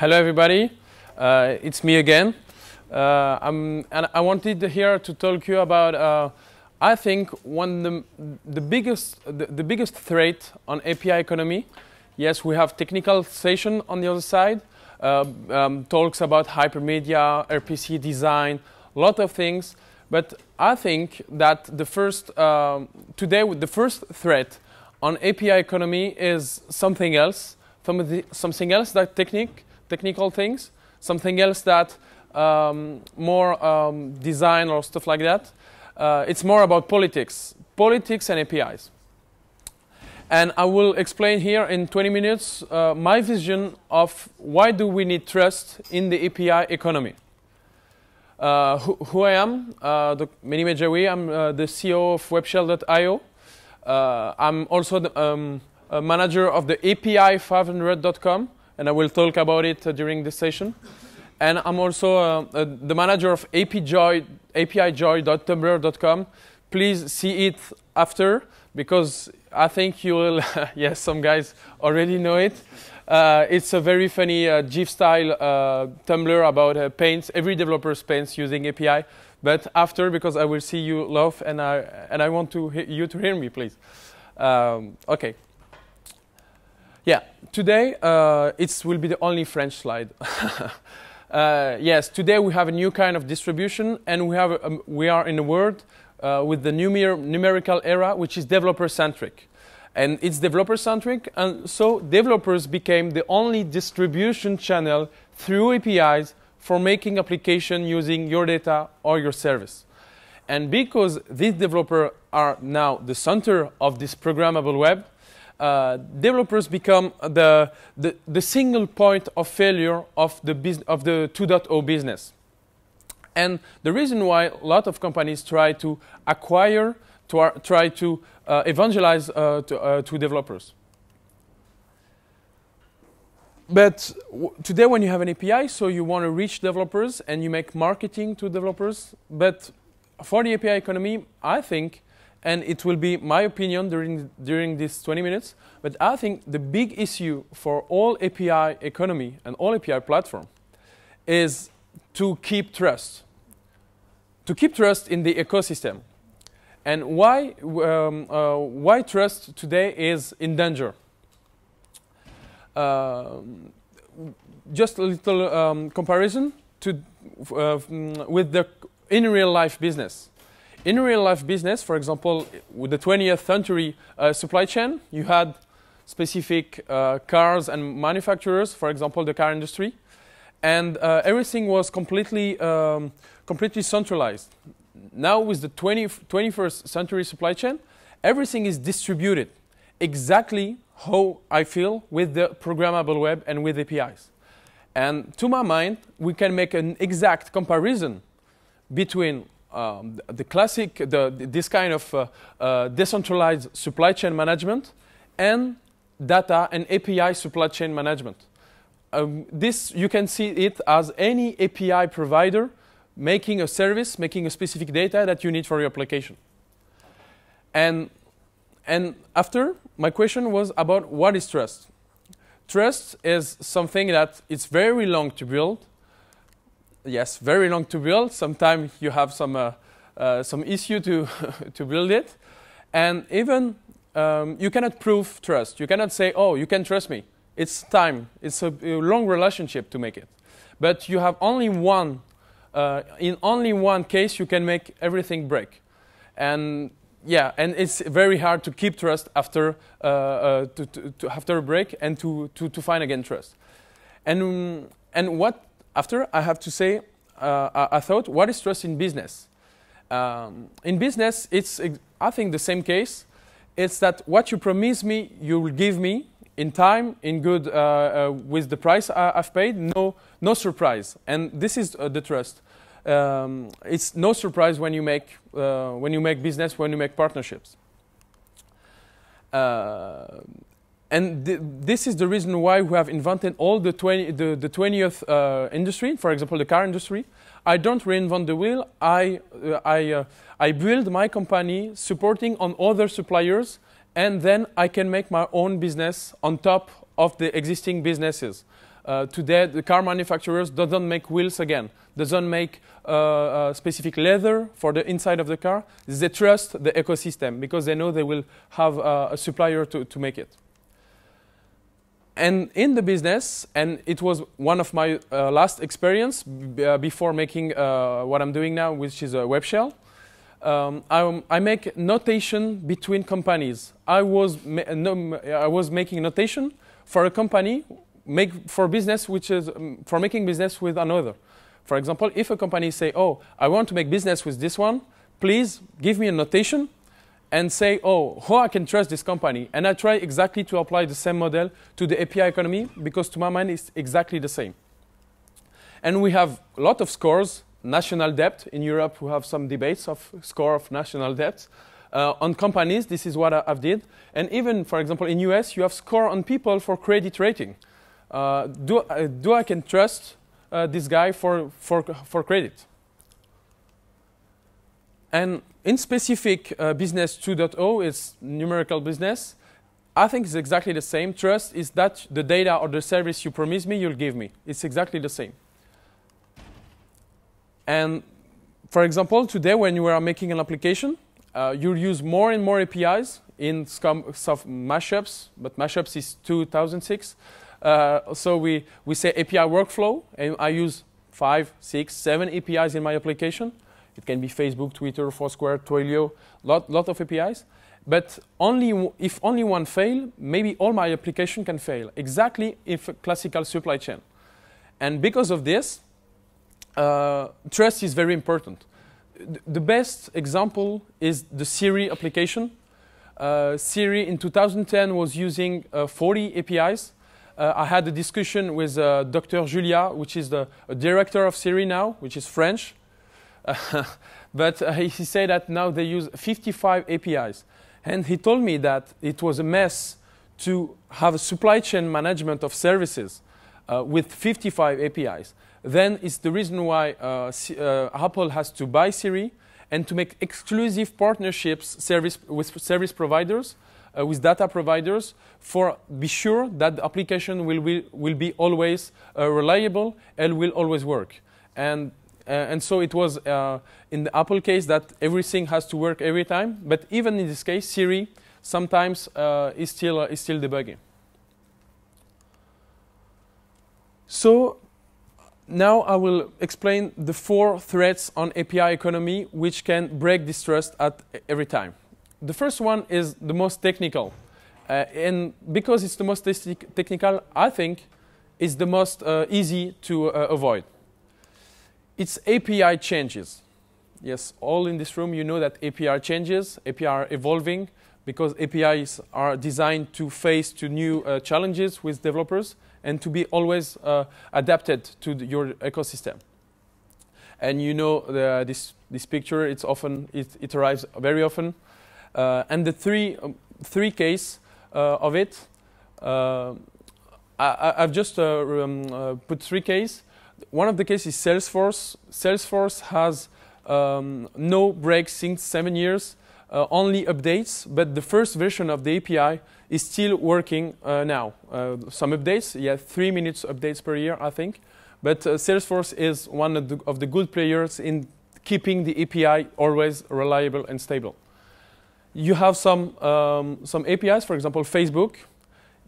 Hello, everybody. Uh, it's me again. Uh, and I wanted here to talk you about. Uh, I think one the, the biggest the, the, biggest threat on API economy. Yes, we have technical session on the other side. Uh, um, talks about hypermedia, RPC design, a lot of things. But I think that the first um, today the first threat on API economy is something else, something else that technique, technical things, something else that um, more um, design or stuff like that. Uh, it's more about politics, politics and APIs. And I will explain here in 20 minutes uh, my vision of why do we need trust in the API economy. Uh, who, who, I am, uh, the Mehdi Medjaoui, I'm uh, the CEO of Webshell.io. Uh, I'm also the um, manager of the API500.com, and I will talk about it uh, during this session. And I'm also uh, the manager of APIJoy.tumblr.com. Please see it after, because I think you will, yes, some guys already know it. Uh, it's a very funny uh, GIF style uh, Tumblr about uh, paints. Every developer paints using API. But after, because I will see you laugh and I, and I want to you to hear me, please. Um, okay. Yeah, today uh, it will be the only French slide. uh, yes, today we have a new kind of distribution and we, have um, we are in a world uh, with the numer numerical era, which is developer-centric. And it's developer-centric, and so developers became the only distribution channel through APIs for making application using your data or your service. And because these developers are now the center of this programmable web, uh, developers become the, the, the, single point of failure of the, of the 2.0 business. And the reason why a lot of companies try to acquire, to, try to uh, evangelize uh, to, uh, to developers. But today when you have an API, so you want to reach developers and you make marketing to developers. But for the API economy, I think, and it will be my opinion during, during these 20 minutes, but I think the big issue for all API economy and all API platform is to keep trust. To keep trust in the ecosystem. And why, um, uh, why trust today is in danger. Um, just a little um, comparison to, uh, with the in real life business. In real life business, for example, with the 20th century uh, supply chain, you had specific uh, cars and manufacturers, for example, the car industry, and uh, everything was completely, um, completely centralized. Now, with the 20, 21st century supply chain, everything is distributed exactly how I feel with the programmable web and with APIs. And to my mind, we can make an exact comparison between um, the classic, the, this kind of uh, uh, decentralized supply chain management and data and API supply chain management. Um, this, you can see it as any API provider making a service, making a specific data that you need for your application. And and after, my question was about what is trust. Trust is something that it's very long to build. Yes, very long to build. Sometimes you have some, uh, uh, some issue to, to build it. And even um, you cannot prove trust. You cannot say, oh, you can trust me. It's time. It's a, a long relationship to make it. But you have only one, uh, in only one case, you can make everything break. And yeah, and it's very hard to keep trust after uh, uh, to, to, to after a break and to, to, to find again trust. And and what after I have to say, uh, I, thought, what is trust in business? Um, in business, it's I think the same case. It's that what you promise me, you will give me in time, in good, uh, uh, with the price I, have paid. No, no surprise, and this is uh, the trust um, it's no surprise when you make uh, when you make business when you make partnerships. And th this is the reason why we have invented all the 20 the, the 20th uh, industry. For example, the car industry. I don't reinvent the wheel. I uh, I uh, I build my company supporting on other suppliers, and then I can make my own business on top of the existing businesses. Uh, today, the car manufacturers doesn't make wheels again, doesn't make uh, uh, specific leather for the inside of the car. They trust the ecosystem because they know they will have a supplier to, to make it. And in the business, and it was one of my uh, last experience before making what I'm doing now, which is a Webshell um, I, I, make notation between companies. I was, no, I was making notation for a company make for business which is um, for making business with another. For example, if a company say, "Oh, I want to make business with this one," please give me a notation and say, "Oh, how I can trust this company?" And I try exactly to apply the same model to the API economy because to my mind it's exactly the same. And we have a lot of scores national debt. In Europe, we have some debates of score of national debt. Uh, on companies, this is what I, have did. And even, for example, in US, you have score on people for credit rating. Uh, do, uh, do I can trust uh, this guy for, for, for credit? And in specific, uh, business 2.0 is numerical business. I think it's exactly the same. Trust is that the data or the service you promise me, you'll give me. It's exactly the same. And for example, today when you are making an application, uh, you use more and more APIs in some mashups, but mashups is 2006. Uh, so we, we say API workflow, and I use five, six, seven APIs in my application. It can be Facebook, Twitter, Foursquare, Twilio, lot, lot of APIs. But only if only one fail, maybe all my application can fail, exactly if classical supply chain. And because of this, uh, trust is very important. The best example is the Siri application. Uh, Siri in 2010 was using uh, 40 APIs. Uh, I had a discussion with uh, Dr. Julia, which is the director of Siri now, which is French. but uh, he said that now they use 55 APIs. And he told me that it was a mess to have a supply chain management of services with 55 APIs then it's the reason why uh, uh, Apple has to buy Siri and to make exclusive partnerships service with service providers, uh, with data providers, for be sure that the application will, will, will be always uh, reliable and will always work. And, uh, and so it was uh, in the Apple case that everything has to work every time. But even in this case, Siri sometimes is, still, is still debugging. So now I will explain the four threats on API economy which can break this trust at every time. The first one is the most technical. Uh, and because it's the most technical, I think it's the most uh, easy to uh, avoid. It's API changes. Yes, all in this room, you know that API changes, API are evolving because APIs are designed to face to new uh, challenges with developers and to be always uh, adapted to the, your ecosystem. And you know the, this, this picture, it's often, it, it arrives very often. Uh, and the three, um, three case uh, of it, uh, I, have just uh, um, put three case. One of the cases is Salesforce. Salesforce has um, no breaks since seven years, only updates, but the first version of the API is still working uh, now. Uh, some updates, yeah, three minutes updates per year, I think. But uh, Salesforce is one of the, of the, good players in keeping the API always reliable and stable. You have some, um, some APIs, for example, Facebook,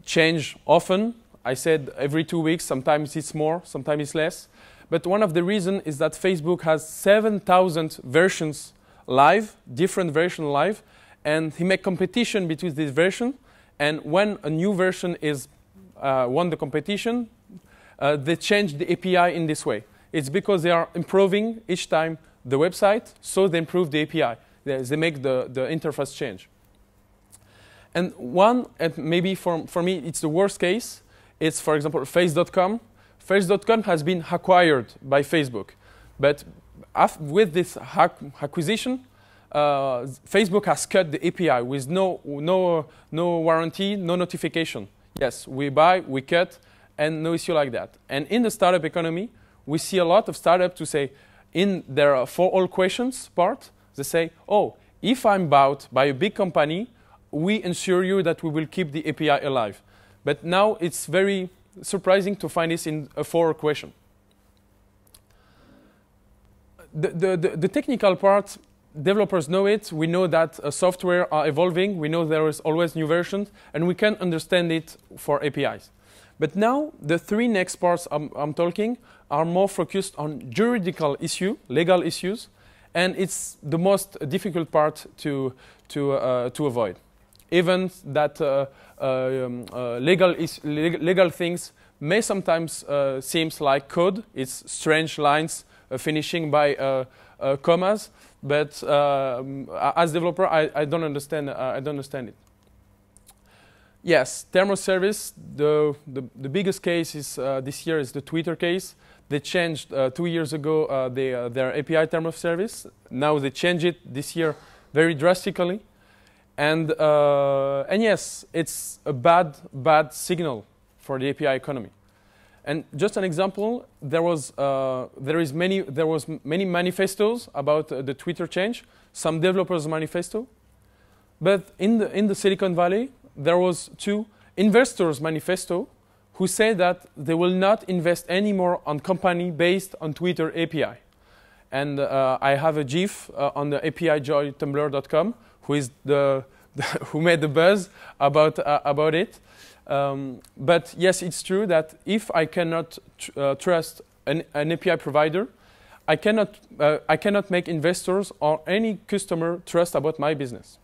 change often. I said every two weeks, sometimes it's more, sometimes it's less. But one of the reasons is that Facebook has 7,000 versions live, different versions live, and he make competition between these versions and when a new version is uh, won the competition, uh, they change the API in this way. It's because they are improving each time the website, so they improve the API. They, they make the, the interface change. And one, and maybe for, for me it's the worst case, it's for example face.com. Face.com has been acquired by Facebook. But with this acquisition, uh, Facebook has cut the API with no, no, no warranty, no notification. Yes, we buy, we cut, and no issue like that. And in the startup economy, we see a lot of startups to say, in their for all questions part, they say, oh, if I'm bought by a big company, we ensure you that we will keep the API alive. But now it's very surprising to find this in a four question. The, the, the, the technical part, developers know it. We know that uh, software are evolving. We know there is always new versions, and we can understand it for APIs. But now, the three next parts I'm, I'm talking are more focused on juridical issue, legal issues, and it's the most difficult part to, to, uh, to avoid. Even that uh, um, uh, legal, legal things may sometimes uh, seems like code. It's strange lines finishing by commas, but um, as developer, I, I don't understand. I don't understand it. Yes, term of service. The, the, the biggest case is this year is the Twitter case. They changed uh, two years ago uh, uh, their API term of service. Now they change it this year very drastically. And, uh, and yes, it's a bad, bad signal for the API economy. And just an example, there was, uh, there is many, there was many manifestos about uh, the Twitter change, some developers manifesto. But in the, in the Silicon Valley, there was two investors manifesto who say that they will not invest anymore on company based on Twitter API. And uh, I have a GIF uh, on the apijoytumblr.com who is the, who made the buzz about uh, about it. Um, but yes, it's true that if I cannot tr uh, trust an, an, API provider, I cannot uh, I cannot make investors or any customer trust about my business.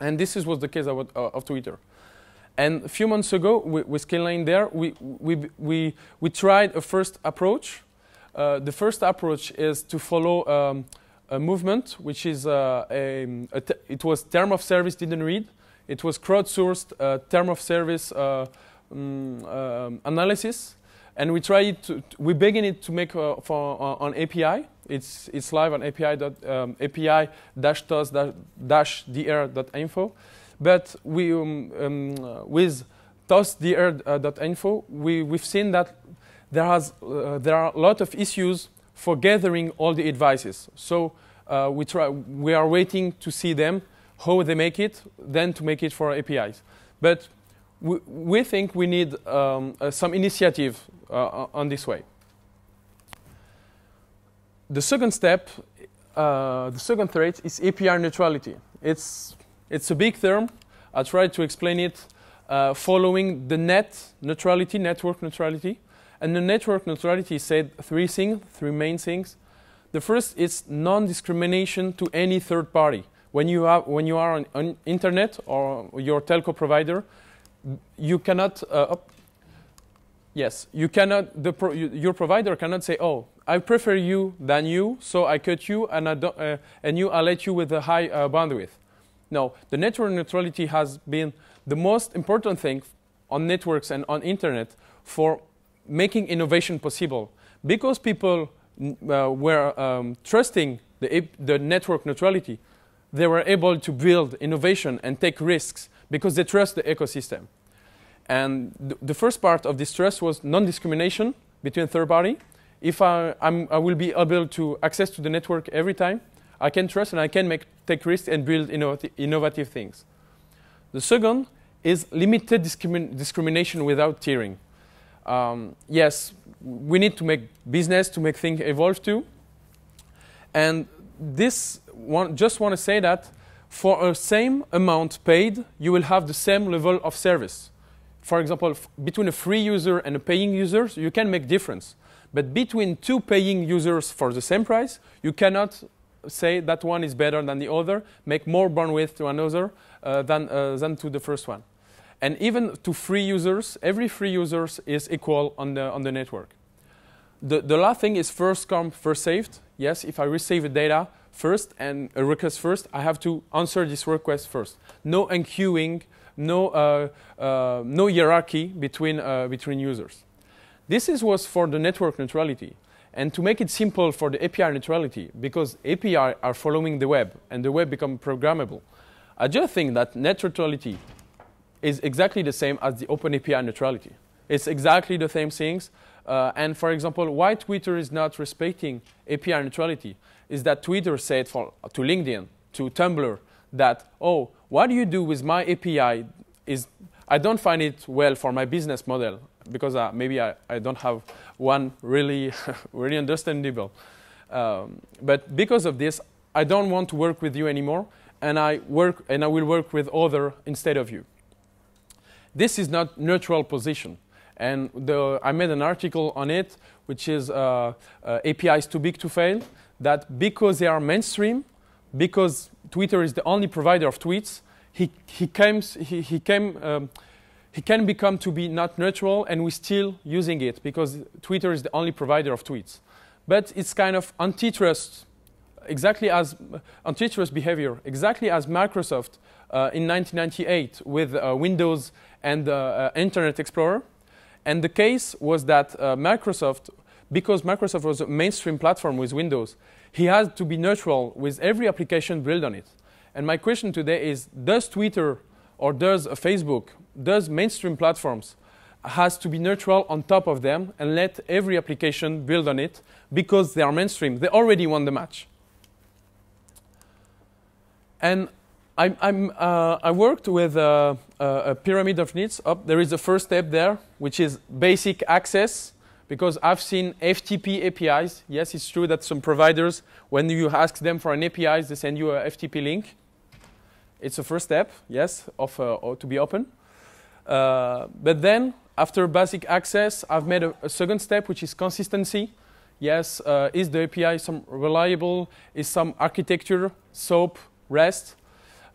And this is was the case of, uh, of Twitter. And a few months ago, with Scaling there, we, we, we, we tried a first approach. Uh, the first approach is to follow um, a movement, which is uh, a, it was term of service didn't read. It was crowdsourced uh, term of service uh, um, analysis, and we tried to, we begin it to make uh, for uh, on API. It's it's live on API dot, um, API dash tos dash dr.info. But we, um, um, with tosdr.info, uh, we, we've seen that there, has, there are a lot of issues for gathering all the advices. So uh, we, try, we are waiting to see them, how they make it, then to make it for APIs. But we, we think we need um, uh, some initiative uh, on this way. The second step, uh, the second threat is API neutrality. It's it's a big term. I tried to explain it uh, following the net neutrality, network neutrality. And the network neutrality said three things, three main things. The first is non-discrimination to any third party. When you, have, when you are on, on internet or your telco provider, you cannot, uh, yes, you cannot, the pro, you, your provider cannot say, oh, I prefer you than you, so I cut you and, I uh, and you, I let you with a high uh, bandwidth. No, the network neutrality has been the most important thing on networks and on internet for making innovation possible. Because people uh, were um, trusting the, the network neutrality, they were able to build innovation and take risks because they trust the ecosystem. And th the first part of this trust was non-discrimination between third party. If I, I will be able to access to the network every time, I can trust and I can make, take risks and build innovat innovative things. The second is limited discrimin discrimination without tiering. Um, yes, we need to make business to make things evolve too. And this one, just want to say that for a same amount paid, you will have the same level of service. For example, between a free user and a paying user, you can make difference. But between two paying users for the same price, you cannot say that one is better than the other, make more bandwidth to another uh, than, uh, than to the first one. And even to free users, every free user is equal on the, on the network. The, the last thing is first come, first saved. Yes, if I receive a data first and a request first, I have to answer this request first. No enqueuing, no, uh, uh, no hierarchy between, uh, between users. This is, was for the network neutrality. And to make it simple for the API neutrality, because API are following the web and the web become programmable, I just think that net neutrality is exactly the same as the open API neutrality. It's exactly the same things. Uh, and for example, why Twitter is not respecting API neutrality is that Twitter said for, to LinkedIn, to Tumblr, that, oh, what do you do with my API is I don't find it well for my business model. because uh, maybe I, I don't have one really, really understandable. Um, but because of this, I don't want to work with you anymore, and I work and I will work with other instead of you. This is not neutral position, and the, I made an article on it, which is uh, uh, APIs too big to fail. That because they are mainstream, because Twitter is the only provider of tweets, he he comes he, he came. Um, he can become to be not neutral and we're still using it because Twitter is the only provider of tweets. But it's kind of antitrust, exactly as antitrust behavior, exactly as Microsoft in 1998 with uh, Windows and uh, uh, Internet Explorer. And the case was that uh, Microsoft, because Microsoft was a mainstream platform with Windows, he had to be neutral with every application built on it. And my question today is, does Twitter or does Facebook does mainstream platforms has to be neutral on top of them and let every application build on it because they are mainstream. They already won the match. And I, I'm, uh, I worked with a, a, pyramid of needs. Oh, there is a first step there, which is basic access, because I've seen FTP APIs. Yes, it's true that some providers, when you ask them for an API, they send you a FTP link. It's a first step, yes, of, uh, to be open. Uh, but then, after basic access, I've made a, a second step, which is consistency. Yes, uh, is the API some reliable? Is some architecture, SOAP, REST?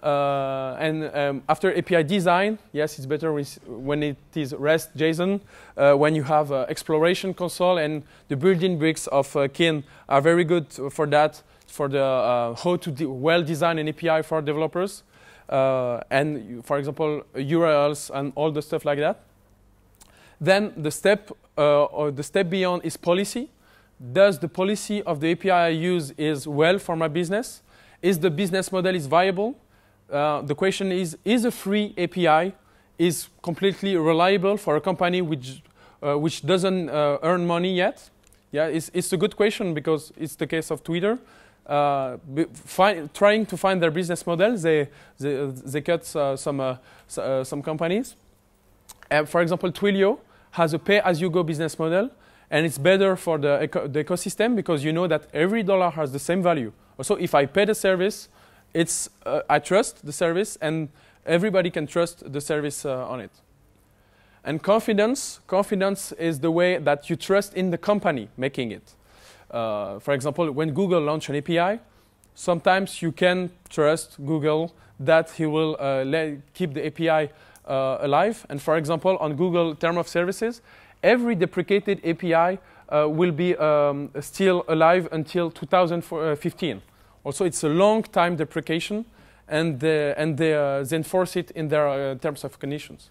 Uh, and um, after API design, yes, it's better when it is REST JSON, uh, when you have uh, exploration console and the building bricks of uh, Kin are very good for that, for the uh, how to de well design an API for developers uh, and for example URLs and all the stuff like that. Then the step or the step beyond is policy. Does the policy of the API I use is well for my business? Is the business model is viable? Uh, the question is, is a free API is completely reliable for a company which, uh, which doesn't uh, earn money yet? Yeah, it's, it's a good question because it's the case of Twitter uh, trying to find their business model, they, they, they cut uh, some, some companies. for example, Twilio has a pay-as-you-go business model, and it's better for the, eco the, ecosystem because you know that every dollar has the same value. So if I pay the service, it's, uh, I trust the service, and everybody can trust the service uh, on it. And confidence, confidence is the way that you trust in the company making it. Uh, for example, when Google launch an API, sometimes you can trust Google that he will uh, keep the API uh, alive. And for example, on Google Term of Services, every deprecated API uh, will be um, still alive until 2015. Also, it's a long time deprecation, and, and they, uh, they, enforce it in their uh, terms of conditions.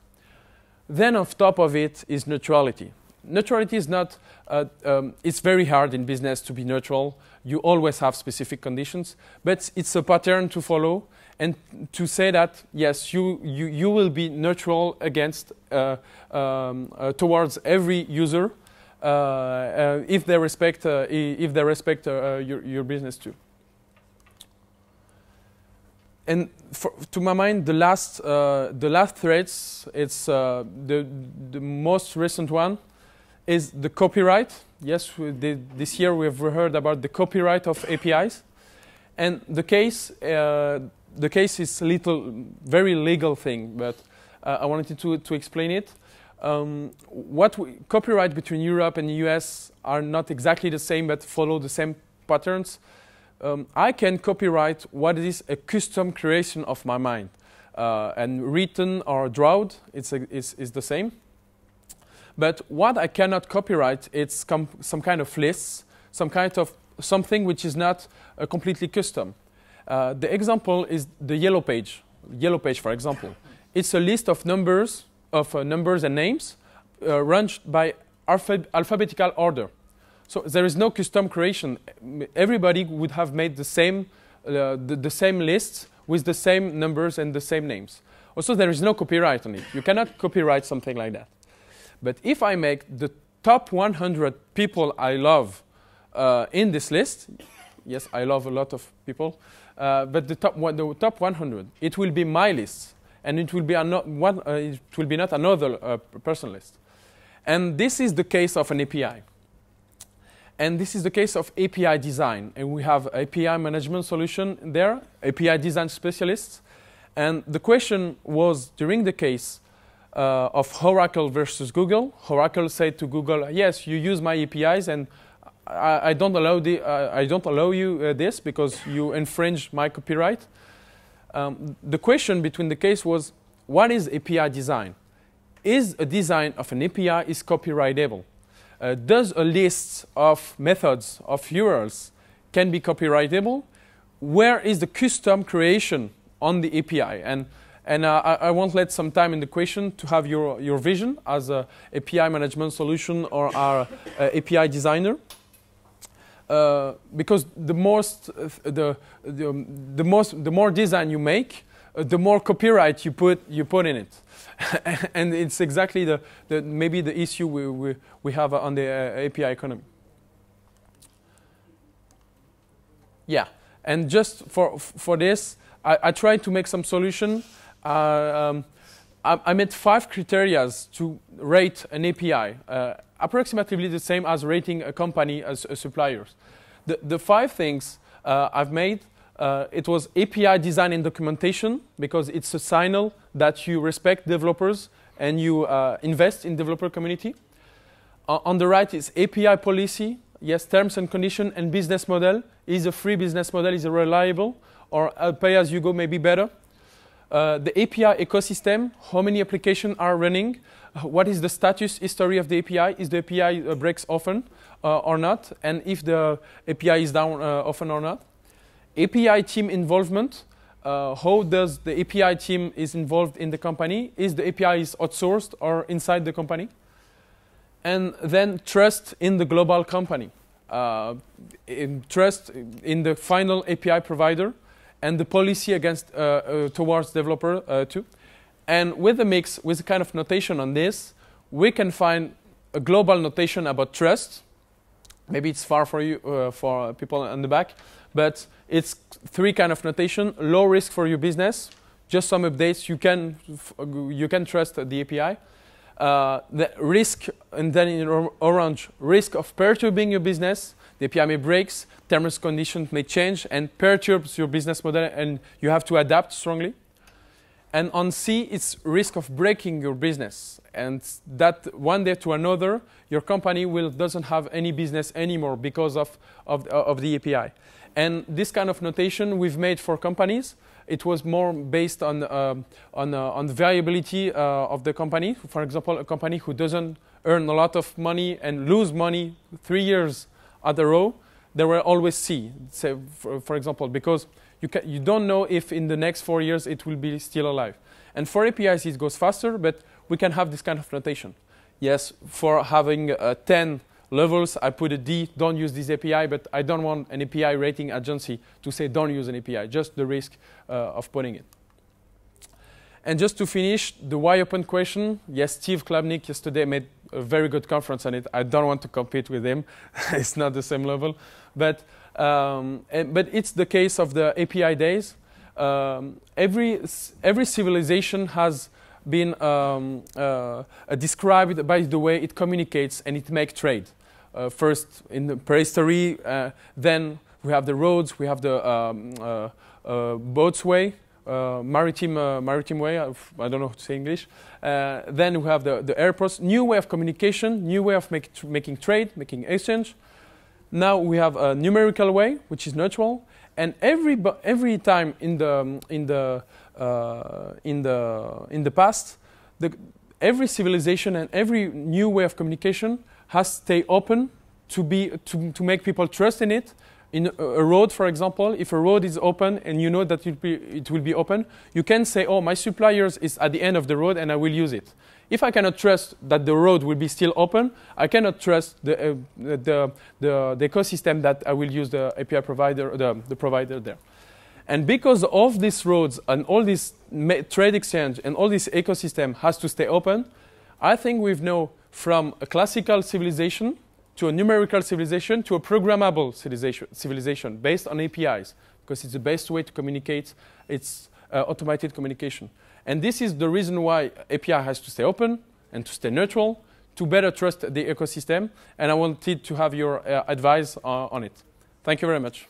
Then on top of it is neutrality neutrality is not, uh, um, it's very hard in business to be neutral. You always have specific conditions, but it's a pattern to follow and to say that, yes, you, you, you will be neutral against, uh, um, uh, towards every user uh, if they respect, if they respect your, your business too. And for, to my mind, the last, the last threads, it's the, the most recent one, is the copyright. Yes, this year we have heard about the copyright of APIs. And the case, uh, the case is a little, very legal thing, but uh, I wanted to, to explain it. Um, what we, copyright between Europe and the US are not exactly the same, but follow the same patterns. Um, I can copyright what is a custom creation of my mind. Uh, and written or drawed, it's, it's, it's the same. But what I cannot copyright, it's some kind of lists, some kind of something which is not uh, completely custom. Uh, the example is the yellow page. Yellow page, for example. It's a list of numbers, of uh, numbers and names uh, ranged by alphab alphabetical order. So there is no custom creation. Everybody would have made the same, uh, the, the same list with the same numbers and the same names. Also, there is no copyright on it. You cannot copyright something like that. But if I make the top 100 people I love uh, in this list, yes, I love a lot of people, uh, but the top, one, the top 100, it will be my list, and it will be, one, uh, it will be not another uh, person list. And this is the case of an API. And this is the case of API design. And we have API management solution there, API design specialists. And the question was during the case uh, of Oracle versus Google. Oracle said to Google, yes, you use my APIs and I, I don't, allow the, uh, I don't allow you uh, this because you infringe my copyright. Um, the question between the case was, what is API design? Is a design of an API is copyrightable? Uh, does a list of methods of URLs can be copyrightable? Where is the custom creation on the API? And, and uh, I, I want let some time in the question to have your, your vision as a API management solution or our uh, API designer. Uh, because the most the, the, um, the most the more design you make, uh, the more copyright you put you put in it, and it's exactly the, the maybe the issue we we, we have on the uh, API economy. Yeah, and just for for this, I, I tried to make some solution. Uh, um, I, made five criteria to rate an API approximately the same as rating a company as a suppliers. The, the five things uh, I've made, uh, it was API design and documentation because it's a signal that you respect developers and you uh, invest in developer community. Uh, on the right is API policy, yes, terms and condition and business model. Is a free business model, is it reliable or pay as you go may be better? Uh, the API ecosystem, how many applications are running, what is the status history of the API? Is the API uh, breaks often uh, or not? And if the API is down uh, often or not? API team involvement. Uh, how does the API team is involved in the company? Is the API is outsourced or inside the company? And then trust in the global company. Uh, in trust in the final API provider and the policy against uh, towards developer too. And with a mix, with a kind of notation on this, we can find a global notation about trust. Maybe it's far for you, uh, for people on the back, but it's three kind of notation: low risk for your business, just some updates. You can you can trust the API. Uh, the risk, and then in orange, risk of perturbing your business. The API may breaks, terms conditions may change, and perturbs your business model, and you have to adapt strongly. And on C, it's risk of breaking your business. And that one day to another, your company will, doesn't have any business anymore because of, of, of the API. And this kind of notation we've made for companies, it was more based on, uh, on, uh, on the variability uh, of the company. For example, a company who doesn't earn a lot of money and lose money three years at a row, they will always C, say, for, for example, because you, you don't know if in the next four years it will be still alive. And for APIs, it goes faster, but we can have this kind of notation. Yes, for having uh, 10 levels, I put a D, don't use this API, but I don't want an API rating agency to say don't use an API, just the risk uh, of putting it. And just to finish, the why open question, yes, Steve Klabnik yesterday made a very good conference on it. I don't want to compete with him. it's not the same level. But um, and, but it's the case of the API days. Um, every, every civilization has been um, uh, described by the way it communicates and it makes trade. Uh, first in the prehistory, uh, then we have the roads, we have the um, uh, uh, boats way, uh, maritime, maritime way, I don't know how to say English. then we have the, the airports, new way of communication, new way of make tr making trade, making exchange. Now we have a numerical way, which is natural, and every every time in the in the in the in the past, the, every civilization and every new way of communication has stay open to be to, to make people trust in it. In a, a road, for example, if a road is open and you know that it, be, it will be open, you can say, "Oh, my suppliers is at the end of the road, and I will use it." If I cannot trust that the road will be still open, I cannot trust the, uh, the, the, the, ecosystem that I will use the API provider, the, the provider there. And because of these roads and all this trade exchange and all this ecosystem has to stay open, I think we've now from a classical civilization to a numerical civilization to a programmable civilization, based on APIs because it's the best way to communicate. It's uh, automated communication. And this is the reason why API has to stay open and to stay neutral, to better trust the ecosystem, and I wanted to have your uh, advice uh, on it. Thank you very much.